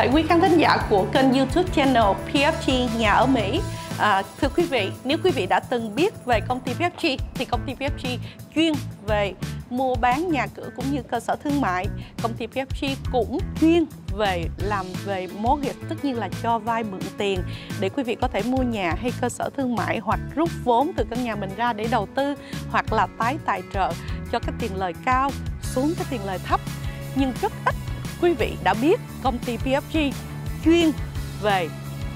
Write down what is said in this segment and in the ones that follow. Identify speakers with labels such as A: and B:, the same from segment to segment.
A: thể quý khán thính giả của kênh YouTube channel PFG Nhà ở Mỹ. À, thưa quý vị, nếu quý vị đã từng biết về công ty PFG thì công ty PFG chuyên về mua bán nhà cửa cũng như cơ sở thương mại. Công ty PFG cũng chuyên về làm về mortgage tất nhiên là cho vay mượn tiền để quý vị có thể mua nhà hay cơ sở thương mại hoặc rút vốn từ căn nhà mình ra để đầu tư hoặc là tái tài trợ cho cái tiền lời cao xuống cái tiền lời thấp nhưng rất ít quý vị đã biết công ty PFG chuyên về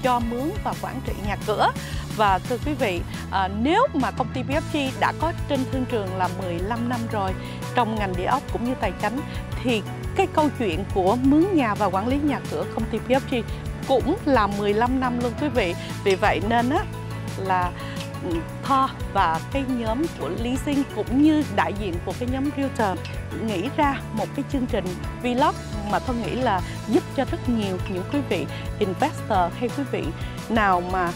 A: cho mướn và quản trị nhà cửa. Và thưa quý vị à, nếu mà công ty PFG đã có trên thương trường là 15 năm rồi trong ngành địa ốc cũng như tài chính thì cái câu chuyện của mướn nhà và quản lý nhà cửa công ty PFG cũng là 15 năm luôn quý vị. Vì vậy nên á là Tho và cái nhóm của leasing cũng như đại diện của cái nhóm realtor nghĩ ra một cái chương trình vlog mà tôi nghĩ là giúp cho rất nhiều những quý vị investor hay quý vị nào mà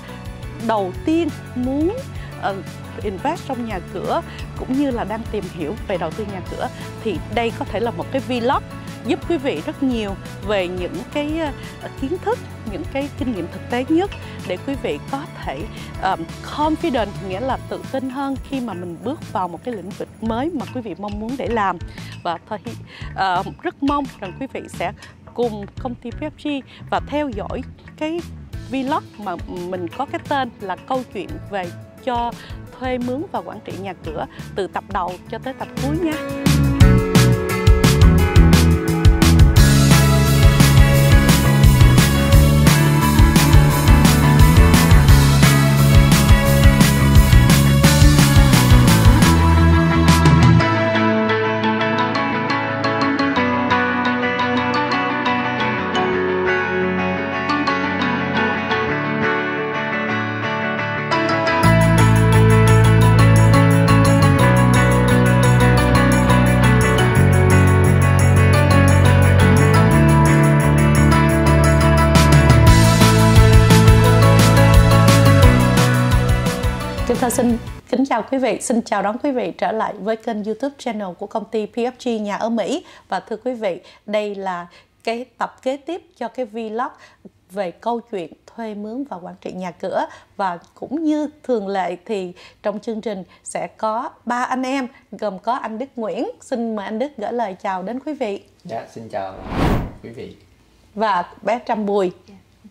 A: đầu tiên muốn uh, invest trong nhà cửa cũng như là đang tìm hiểu về đầu tư nhà cửa thì đây có thể là một cái vlog giúp quý vị rất nhiều về những cái ờ, kiến thức những cái kinh nghiệm thực tế nhất để quý vị có thể um, confident nghĩa là tự tin hơn khi mà mình bước vào một cái lĩnh vực mới mà quý vị mong muốn để làm và thôi uh, rất mong rằng quý vị sẽ cùng công ty PFG và theo dõi cái vlog mà mình có cái tên là câu chuyện về cho thuê mướn và quản trị nhà cửa từ tập đầu cho tới tập cuối nha. Thơ xin kính chào quý vị, xin chào đón quý vị trở lại với kênh YouTube channel của công ty PFG nhà ở Mỹ và thưa quý vị, đây là cái tập kế tiếp cho cái vlog về câu chuyện thuê mướn và quản trị nhà cửa và cũng như thường lệ thì trong chương trình sẽ có ba anh em gồm có anh Đức Nguyễn xin mời anh Đức gửi lời chào đến quý vị.
B: Dạ xin chào quý vị.
A: Và bé Trâm Bùi.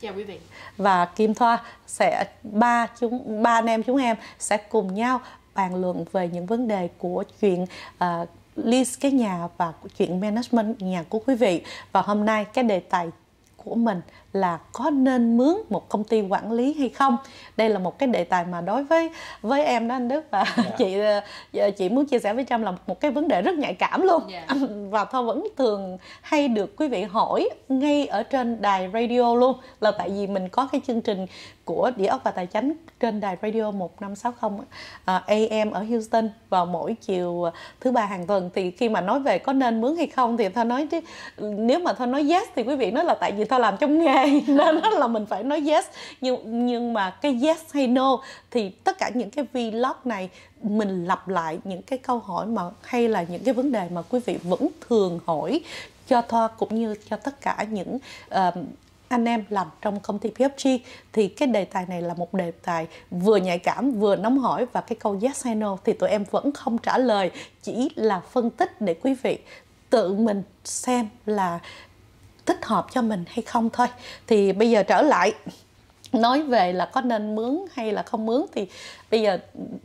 C: Chào quý vị.
A: Và Kim Thoa sẽ ba chúng ba anh em chúng em sẽ cùng nhau bàn luận về những vấn đề của chuyện ờ, uh, list cái nhà và chuyện management nhà của quý vị. Và hôm nay cái đề tài của mình là có nên mướn một công ty quản lý hay không đây là một cái đề tài mà đối với với em đó anh Đức và yeah. Dạ. chị ờ, chị muốn chia sẻ với Trâm là một cái vấn đề rất nhạy cảm luôn yeah. Dạ. và thôi vẫn thường hay được quý vị hỏi ngay ở trên đài radio luôn là tại vì mình có cái chương trình của địa ốc và tài chính trên đài radio 1560 uh, AM ở Houston vào mỗi chiều thứ ba hàng tuần thì khi mà nói về có nên mướn hay không thì thôi nói chứ nếu mà thôi nói yes thì quý vị nói là tại vì thôi làm trong nghề nên là mình phải nói yes. Nhưng nhưng mà cái yes hay no thì tất cả những cái vlog này mình lặp lại những cái câu hỏi mà hay là những cái vấn đề mà quý vị vẫn thường hỏi cho Thoa cũng như cho tất cả những uh, anh em làm trong công ty PFG thì cái đề tài này là một đề tài vừa nhạy cảm vừa nóng hỏi và cái câu yes hay no thì tụi em vẫn không trả lời chỉ là phân tích để quý vị tự mình xem là thích hợp cho mình hay không thôi. Thì bây giờ trở lại, nói về là có nên mướn hay là không mướn thì bây giờ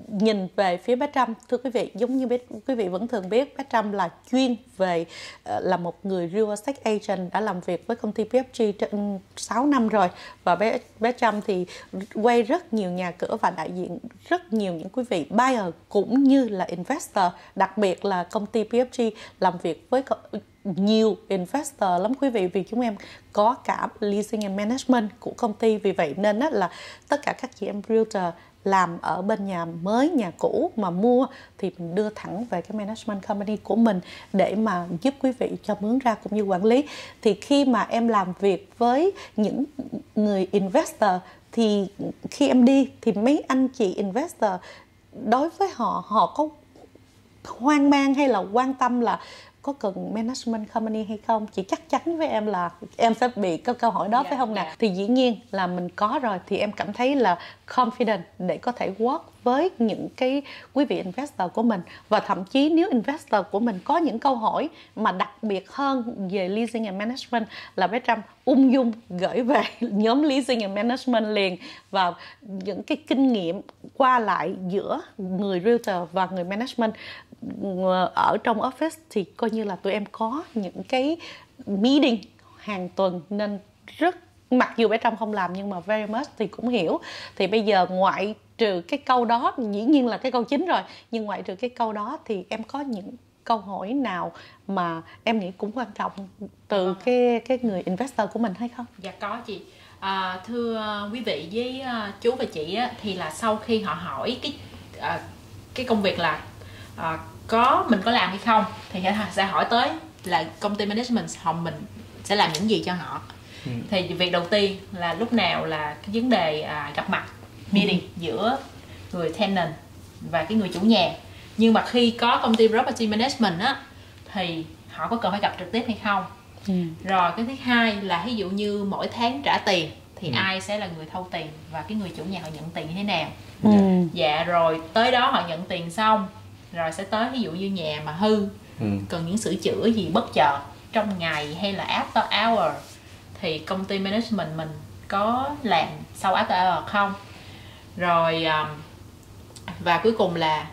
A: nhìn về phía bé Trâm, thưa quý vị, giống như biết, quý vị vẫn thường biết bé Trâm là chuyên về ờ, là một người real estate agent, đã làm việc với công ty PFG trên 6 năm rồi. Và bé bé Trâm thì quay rất nhiều nhà cửa và đại diện rất nhiều những quý vị buyer cũng như là investor. Đặc biệt là công ty PFG làm việc với nhiều investor lắm quý vị, vì chúng em có cả leasing and management của công ty. Vì vậy nên đó là tất cả các chị em realtor làm ở bên nhà mới, nhà cũ mà mua thì mình đưa thẳng về cái management company của mình để mà giúp quý vị cho mướn ra cũng như quản lý. Thì khi mà em làm việc với những người investor thì khi em đi thì mấy anh chị investor đối với họ họ có hoang mang hay là quan tâm là có cần management company hay không? Chị chắc chắn với em là em sẽ bị cái câu hỏi đó yeah, phải không yeah. nè thì dĩ nhiên là mình có rồi thì em cảm thấy là confident để có thể work với những cái quý vị investor của mình. Và thậm chí nếu investor của mình có những câu hỏi mà đặc biệt hơn về leasing and management là bé Trâm ung dung gửi về nhóm leasing and management liền. Và những cái kinh nghiệm qua lại giữa người realtor và người management ở trong office thì coi như là tụi em có những cái meeting hàng tuần nên rất mặc dù bé trong không làm nhưng mà very much thì cũng hiểu thì bây giờ ngoại trừ cái câu đó dĩ nhiên là cái câu chính rồi nhưng ngoại trừ cái câu đó thì em có những câu hỏi nào mà em nghĩ cũng quan trọng từ vâng. cái cái người investor của mình hay không?
C: Dạ có chị. À, thưa quý vị với uh, chú và chị á, thì là sau khi họ hỏi cái uh, cái công việc là uh, có mình có làm hay không thì sẽ hỏi tới là công ty management họ mình sẽ làm những gì cho họ ừ. thì việc đầu tiên là lúc nào là cái vấn đề à, gặp mặt meeting ừ. giữa người tenant và cái người chủ nhà nhưng mà khi có công ty property management á thì họ có cần phải gặp trực tiếp hay không ừ. rồi cái thứ hai là ví dụ như mỗi tháng trả tiền thì ừ. ai sẽ là người thâu tiền và cái người chủ nhà họ nhận tiền như thế nào ừ. dạ rồi tới đó họ nhận tiền xong rồi sẽ tới ví dụ như nhà mà hư ừ. cần những sửa chữa gì bất chợt trong ngày hay là after hour thì công ty management mình có làm sau after hour không rồi um, và cuối cùng là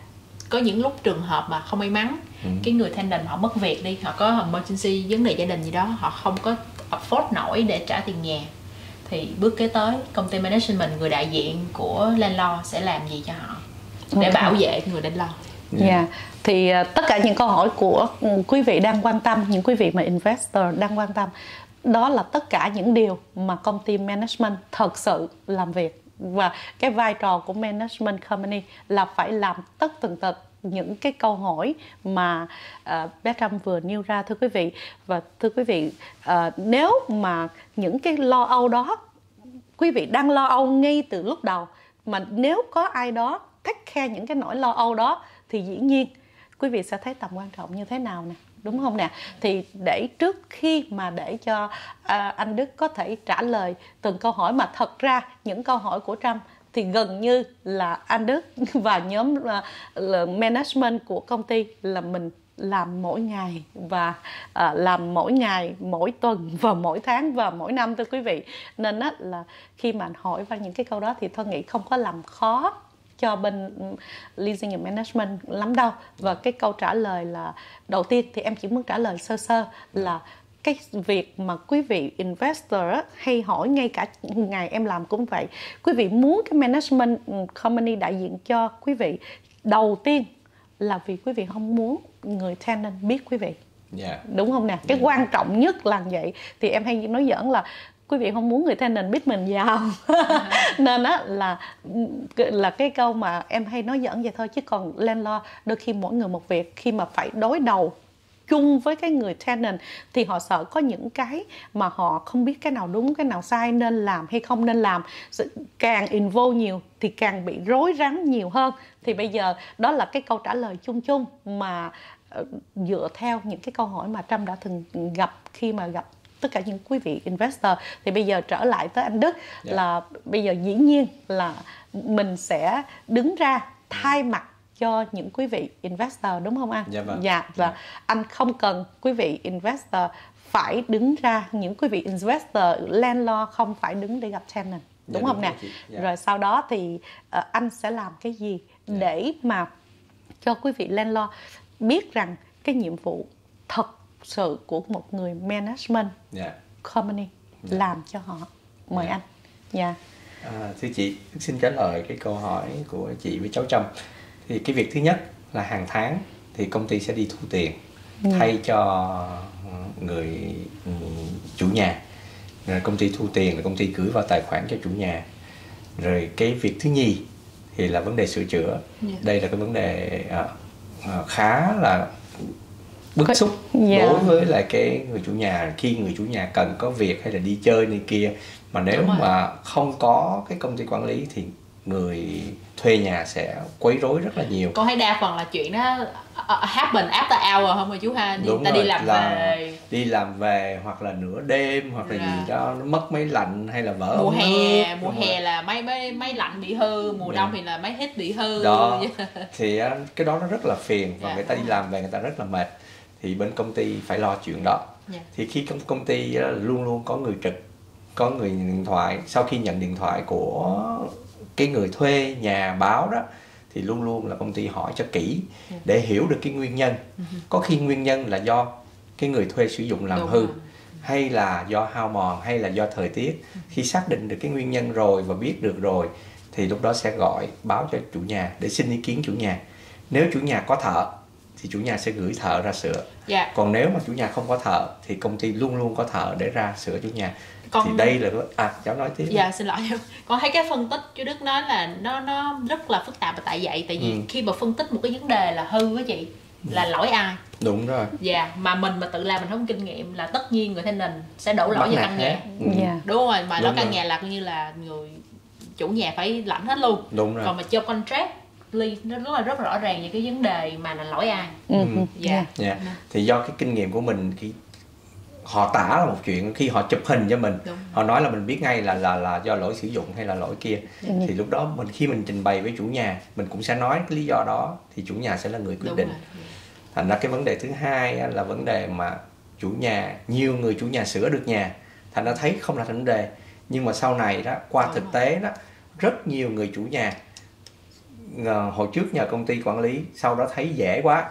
C: có những lúc trường hợp mà không may mắn ừ. cái người tenant họ mất việc đi họ có emergency vấn đề gia đình gì đó họ không có afford nổi để trả tiền nhà thì bước kế tới công ty management người đại diện của landlord sẽ làm gì cho họ để okay. bảo vệ người landlord
A: Dạ. Yeah. Thì uh, tất cả những câu hỏi của ừ, quý vị đang quan tâm, những quý vị mà investor đang quan tâm, đó là tất cả những điều mà công ty management thật sự làm việc và cái vai trò của management company là phải làm tất tần tật những cái câu hỏi mà à, uh, bé Trâm vừa nêu ra thưa quý vị và thưa quý vị uh, nếu mà những cái lo âu đó quý vị đang lo âu ngay từ lúc đầu mà nếu có ai đó take care những cái nỗi lo âu đó thì dĩ nhiên quý vị sẽ thấy tầm quan trọng như thế nào nè đúng không nè? Thì để trước khi mà để cho à, anh Đức có thể trả lời từng câu hỏi mà thật ra những câu hỏi của Trump thì gần như là anh Đức và nhóm uh, management của công ty là mình làm mỗi ngày và à, làm mỗi ngày mỗi tuần và mỗi tháng và mỗi năm thưa quý vị. Nên á, là khi mà hỏi vào những cái câu đó thì tôi nghĩ không có làm khó cho bên leasing and management lắm đâu và cái câu trả lời là đầu tiên thì em chỉ muốn trả lời sơ sơ là cái việc mà quý vị investor hay hỏi ngay cả ngày em làm cũng vậy quý vị muốn cái management company đại diện cho quý vị đầu tiên là vì quý vị không muốn người tenant biết quý vị yeah. Dạ. đúng không nè cái yeah. Dạ. quan trọng nhất là vậy thì em hay nói giỡn là quý vị không muốn người tenant biết mình giàu. Nên á là là cái câu mà em hay nói dẫn vậy thôi chứ còn landlord đôi khi mỗi người một việc khi mà phải đối đầu chung với cái người tenant thì họ sợ có những cái mà họ không biết cái nào đúng cái nào sai nên làm hay không nên làm. Càng involve nhiều thì càng bị rối rắm nhiều hơn. Thì bây giờ đó là cái câu trả lời chung chung mà ờ, dựa theo những cái câu hỏi mà Trâm đã từng gặp khi mà gặp tất cả những quý vị investor thì bây giờ trở lại tới anh Đức yeah. Dạ. là bây giờ dĩ nhiên là mình sẽ đứng ra thay mặt cho những quý vị investor đúng không anh?
B: Dạ vâng.
A: Dạ và yeah. Dạ. anh không cần quý vị investor phải đứng ra những quý vị investor landlord không phải đứng để gặp tenant đúng dạ, không nè? Dạ. Rồi sau đó thì uh, anh sẽ làm cái gì dạ. để mà cho quý vị landlord biết rằng cái nhiệm vụ thật sự của một người management yeah. company yeah. làm cho họ mời yeah. anh dạ
B: yeah. à, thưa chị xin trả lời cái câu hỏi của chị với cháu trâm thì cái việc thứ nhất là hàng tháng thì công ty sẽ đi thu tiền yeah. thay cho người chủ nhà rồi công ty thu tiền là công ty gửi vào tài khoản cho chủ nhà rồi cái việc thứ nhì thì là vấn đề sửa chữa yeah. đây là cái vấn đề uh, khá là bức xúc yeah. Dạ. đối với lại cái người chủ nhà khi người chủ nhà cần có việc hay là đi chơi này kia mà nếu mà không có cái công ty quản lý thì người thuê nhà sẽ quấy rối rất là nhiều
C: con thấy đa phần là chuyện đó uh, happen after hour không rồi chú ha
B: Đúng
C: ta
B: rồi,
C: đi làm
B: là
C: về
B: đi làm về hoặc là nửa đêm hoặc là
C: Dạ.
B: gì đó nó mất máy lạnh hay là vỡ
C: mùa hè
B: nước,
C: mùa
B: đúng rồi.
C: hè là máy máy máy lạnh bị hư mùa
B: Dạ.
C: đông thì là máy hít bị hư
B: đó thì á, cái đó nó rất là phiền và
C: Dạ,
B: người ta đi làm về người ta rất là mệt thì bên công ty phải lo chuyện đó.
C: Dạ.
B: thì khi công công ty luôn luôn có người trực có người điện thoại. Sau khi nhận điện thoại của cái người thuê nhà báo đó thì luôn luôn là công ty hỏi cho kỹ
C: Dạ.
B: để hiểu được cái nguyên nhân. Có khi nguyên nhân là do cái người thuê sử dụng làm
C: Đúng
B: hư
C: rồi.
B: hay là do hao mòn hay là do thời tiết. Khi xác định được cái nguyên nhân rồi và biết được rồi thì lúc đó sẽ gọi báo cho chủ nhà để xin ý kiến chủ nhà. Nếu chủ nhà có thợ thì chủ nhà sẽ gửi thợ ra sửa
C: dạ
B: còn nếu mà chủ nhà không có thợ thì công ty luôn luôn có thợ để ra sửa chủ nhà
C: Còn-
B: thì đây là à cháu nói tiếp
C: dạ xin lỗi con thấy cái phân tích chú đức nói là nó nó rất là phức tạp và tại vậy tại vì
B: Ừ.
C: khi mà phân tích một cái vấn đề là hư á chị là lỗi ai
B: đúng rồi
C: dạ mà mình mà tự làm mình không kinh nghiệm là tất nhiên người tenant sẽ đổ lỗi
B: nạt
C: căn nhà.
B: Ừ.
A: Dạ.
C: đúng rồi mà
B: Đúng
C: căn
B: rồi.
C: nhà là coi như là người chủ nhà phải lãnh hết luôn
B: đúng rồi
C: còn mà cho contract ly nó rất là rất rõ ràng những cái vấn đề mà là lỗi ai
A: Ừ,
B: Ừ.
A: ừ,
C: dạ
B: Dạ. thì do cái kinh nghiệm của mình khi họ tả là một chuyện khi họ chụp hình cho mình
C: Đúng.
B: họ nói là mình biết ngay là là là do lỗi sử dụng hay là lỗi kia
A: Ừ.
B: thì lúc đó mình khi mình trình bày với chủ nhà mình cũng sẽ nói cái lý do đó thì chủ nhà sẽ là người quyết
C: đúng
B: định
C: rồi
B: thành ra cái vấn đề thứ hai là vấn đề mà chủ nhà nhiều người chủ nhà sửa được nhà thành ra thấy không là vấn đề nhưng mà sau này đó qua
C: Đúng
B: thực
C: rồi.
B: tế đó rất nhiều người chủ nhà hồi trước nhờ công ty quản lý sau đó thấy dễ quá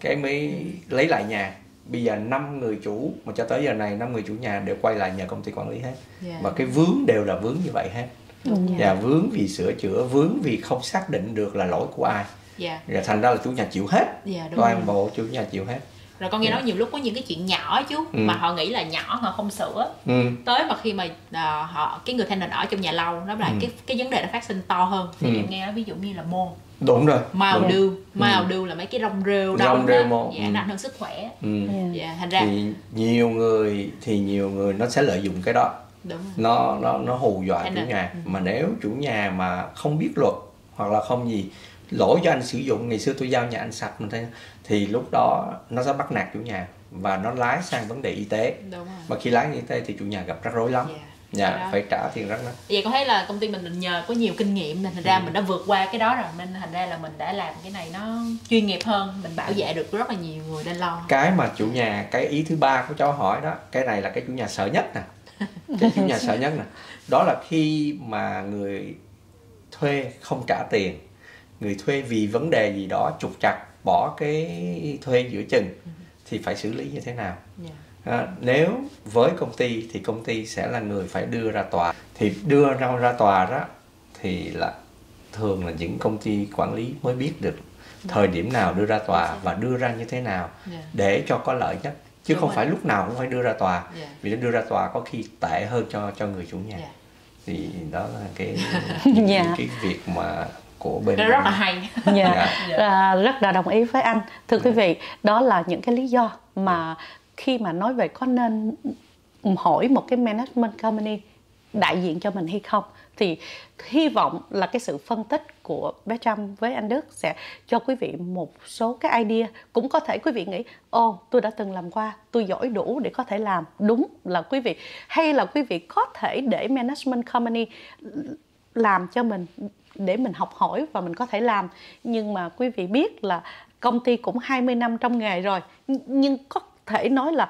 B: cái mới lấy lại nhà. Bây giờ năm người chủ mà cho tới giờ này năm người chủ nhà đều quay lại nhờ công ty quản lý hết.
C: Dạ.
B: và cái vướng đều là vướng như vậy hết.
C: Đúng
A: Dạ.
B: và vướng vì sửa chữa vướng vì không xác định được là lỗi của ai.
C: Dạ.
B: Rồi thành ra là chủ nhà chịu hết.
C: Dạ đúng
B: toàn bộ chủ nhà chịu hết
C: rồi con nghe
B: Dạ.
C: nói nhiều lúc có những cái chuyện nhỏ chú
B: Ừ.
C: mà họ nghĩ là nhỏ họ không sửa
B: ừ.
C: tới mà khi mà à, họ cái người tenant ở trong nhà lâu nó là
B: Ừ.
C: cái cái vấn đề nó phát sinh to hơn thì
B: Ừ.
C: em nghe nói ví dụ như là môn
B: đúng rồi
C: màu
B: đúng.
C: đưu màu đưu là mấy cái rong rêu
B: Rong
C: đông
B: rêu
C: đó.
B: môn,
C: dạ
B: ừ.
C: nó ảnh hưởng sức khỏe
B: ừ.
A: Dạ.
C: thành ra
B: thì nhiều người thì nhiều người nó sẽ lợi dụng cái đó
C: đúng rồi
B: nó nó nó hù dọa
C: Thế
B: chủ nhà
C: ừ.
B: mà nếu chủ nhà mà không biết luật hoặc là không gì lỗi cho anh sử dụng. Ngày xưa tôi giao nhà anh sạch mình thấy thì lúc đó nó sẽ bắt nạt chủ nhà và nó lái sang vấn đề y tế.
C: Đúng rồi.
B: Mà khi lái y tế thì chủ nhà gặp rắc rối lắm.
C: Dạ.
B: Dạ
C: Đó.
B: phải trả tiền rất đó
C: vậy con thấy là công ty mình nhờ có nhiều kinh nghiệm nên thành ra mình đã vượt qua cái đó rồi. Nên thành ra là mình đã làm cái này nó chuyên nghiệp hơn. Mình bảo vệ được rất là nhiều người nên lo.
B: Cái mà chủ nhà cái ý thứ ba của cháu hỏi đó cái này là cái chủ nhà sợ nhất nè. Cái chủ nhà sợ nhất nè. Đó là khi mà người thuê không trả tiền người thuê vì vấn đề gì đó trục trặc bỏ cái thuê giữa chừng thì phải xử lý như thế nào?
C: Dạ.
B: À, nếu với công ty thì công ty sẽ là người phải đưa ra tòa. Thì đưa ra ra tòa đó thì là thường là những công ty quản lý mới biết được thời điểm nào đưa ra tòa và đưa ra như thế nào
C: dạ.
B: để cho có lợi nhất. Chứ
C: Đúng
B: không
C: rồi.
B: phải lúc nào cũng phải đưa ra tòa.
C: Dạ.
B: Vì nó đưa ra tòa có khi tệ hơn cho cho người chủ nhà.
C: Dạ.
B: Thì đó là cái
A: Dạ.
B: cái việc mà của bên
C: rất là hay.
A: Dạ.
B: Dạ.
A: À, rất là đồng ý với anh. Thưa quý vị đó là những cái lý do mà khi mà nói về có nên hỏi một cái management company đại diện cho mình hay không thì hy vọng là cái sự phân tích của bé Trâm với anh Đức sẽ cho quý vị một số cái idea. Cũng có thể quý vị nghĩ ô tôi đã từng làm qua tôi giỏi đủ để có thể làm. Đúng là quý vị. Hay là quý vị có thể để management company làm cho mình để mình học hỏi và mình có thể làm. Nhưng mà quý vị biết là công ty cũng 20 năm trong nghề rồi. Nh- nhưng có thể nói là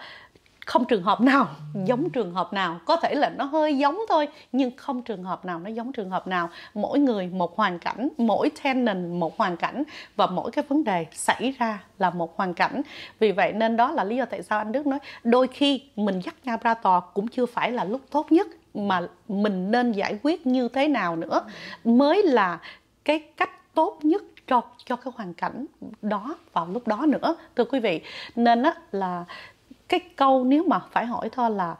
A: không trường hợp nào giống trường hợp nào. Có thể là nó hơi giống thôi nhưng không trường hợp nào nó giống trường hợp nào. Mỗi người một hoàn cảnh mỗi tenant một hoàn cảnh và mỗi cái vấn đề xảy ra là một hoàn cảnh. Vì vậy nên đó là lý do tại sao anh Đức nói đôi khi mình dắt nhau ra tòa cũng chưa phải là lúc tốt nhất mà mình nên giải quyết như thế nào nữa mới là cái cách tốt nhất cho cho cái hoàn cảnh đó, vào lúc đó nữa. Thưa quý vị, nên á là cái câu nếu mà phải hỏi thôi là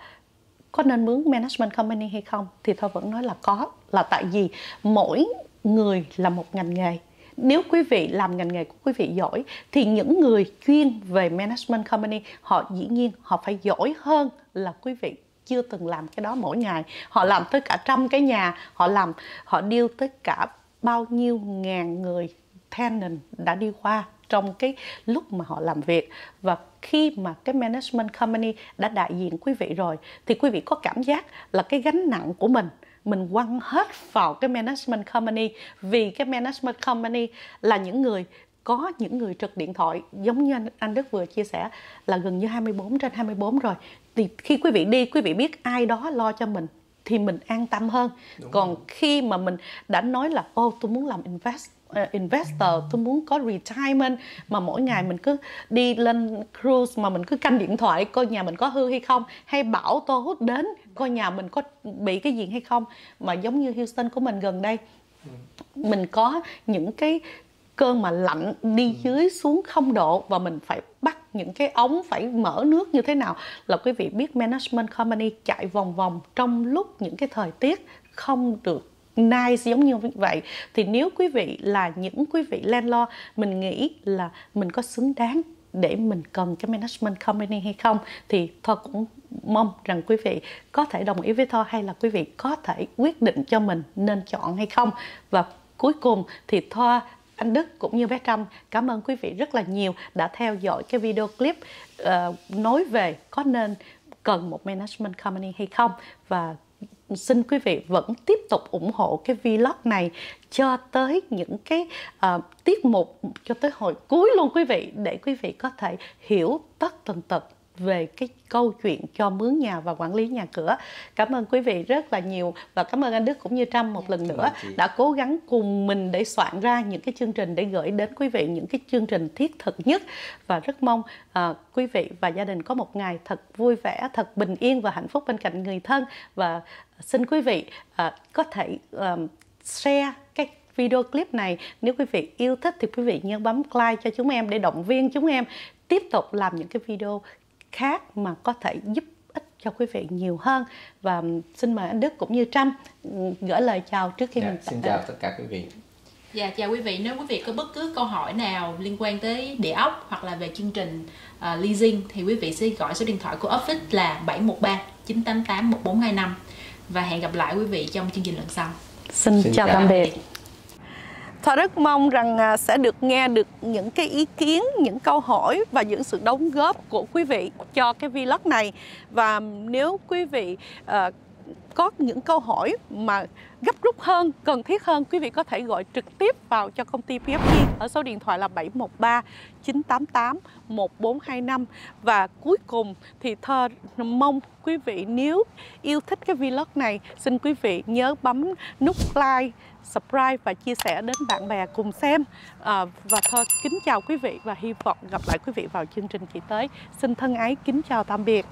A: có nên mướn management company hay không thì thôi vẫn nói là có. Là tại vì mỗi người là một ngành nghề. Nếu quý vị làm ngành nghề của quý vị giỏi thì những người chuyên về management company họ dĩ nhiên họ phải giỏi hơn là quý vị chưa từng làm cái đó mỗi ngày. Họ làm tới cả trăm cái nhà, họ làm, họ điêu tới cả bao nhiêu ngàn người tenant đã đi qua trong cái lúc mà họ làm việc. Và khi mà cái management company đã đại diện quý vị rồi, thì quý vị có cảm giác là cái gánh nặng của mình mình quăng hết vào cái management company. Vì cái management company là những người có những người trực điện thoại giống như anh, anh Đức vừa chia sẻ là gần như 24 trên 24 rồi. Thì khi quý vị đi quý vị biết ai đó lo cho mình thì mình an tâm hơn. Đúng còn rồi. khi mà mình đã nói là ô tôi muốn làm invest uh, investor tôi muốn có retirement mà mỗi ngày mình cứ đi lên cruise mà mình cứ canh điện thoại coi nhà mình có hư hay không hay tô hút đến coi nhà mình có bị cái gì hay không. Mà giống như Houston của mình gần đây mình có những cái cơn mà lạnh đi dưới xuống không độ và mình phải bắt những cái ống phải mở nước như thế nào là quý vị biết management company chạy vòng vòng trong lúc những cái thời tiết không được nice giống như vậy. Thì nếu quý vị là những quý vị landlord mình nghĩ là mình có xứng đáng để mình cần cái management company hay không thì thôi cũng mong rằng quý vị có thể đồng ý với Thoa hay là quý vị có thể quyết định cho mình nên chọn hay không. Và cuối cùng thì Thoa anh Đức cũng như bé Trâm. Cảm ơn quý vị rất là nhiều đã theo dõi cái video clip uh, nói về có nên cần một management company hay không. Và xin quý vị vẫn tiếp tục ủng hộ cái vlog này cho tới những cái uh, tiết mục cho tới hồi cuối luôn quý vị để quý vị có thể hiểu tất tần tật về cái câu chuyện cho mướn nhà và quản lý nhà cửa. Cảm ơn quý vị rất là nhiều và cảm ơn anh Đức cũng như Trâm một lần nữa đã cố gắng cùng mình để soạn ra những cái chương trình để gửi đến quý vị những cái chương trình thiết thực nhất. Và rất mong uh, quý vị và gia đình có một ngày thật vui vẻ, thật bình yên và hạnh phúc bên cạnh người thân. Và xin quý vị uh, có thể uh, share cái video clip này. Nếu quý vị yêu thích thì quý vị nhớ bấm like cho chúng em để động viên chúng em tiếp tục làm những cái video khác mà có thể giúp ích cho quý vị nhiều hơn. Và xin mời anh Đức cũng như Trâm ừ, gửi lời chào trước khi
B: dạ,
A: mình
B: xin chào tất cả quý vị.
C: Dạ chào quý vị, nếu quý vị có bất cứ câu hỏi nào liên quan tới địa ốc hoặc là về chương trình uh, leasing thì quý vị sẽ gọi số điện thoại của office là 713 988 1425 và hẹn gặp lại quý vị trong chương trình lần sau.
A: Xin, Xin chào, chào. tạm biệt. Thoa rất mong rằng à, sẽ được nghe được những cái ý kiến, những câu hỏi và những sự đóng góp của quý vị cho cái vlog này. Và nếu quý vị uh, có những câu hỏi mà gấp rút hơn, cần thiết hơn, quý vị có thể gọi trực tiếp vào cho công ty PFG ở số điện thoại là 713 988 1425 và cuối cùng thì thơ mong quý vị nếu yêu thích cái vlog này xin quý vị nhớ bấm nút like subscribe và chia sẻ đến bạn bè cùng xem. À, và thôi kính chào quý vị và hy vọng gặp lại quý vị vào chương trình kỳ tới. Xin thân ái kính chào tạm biệt.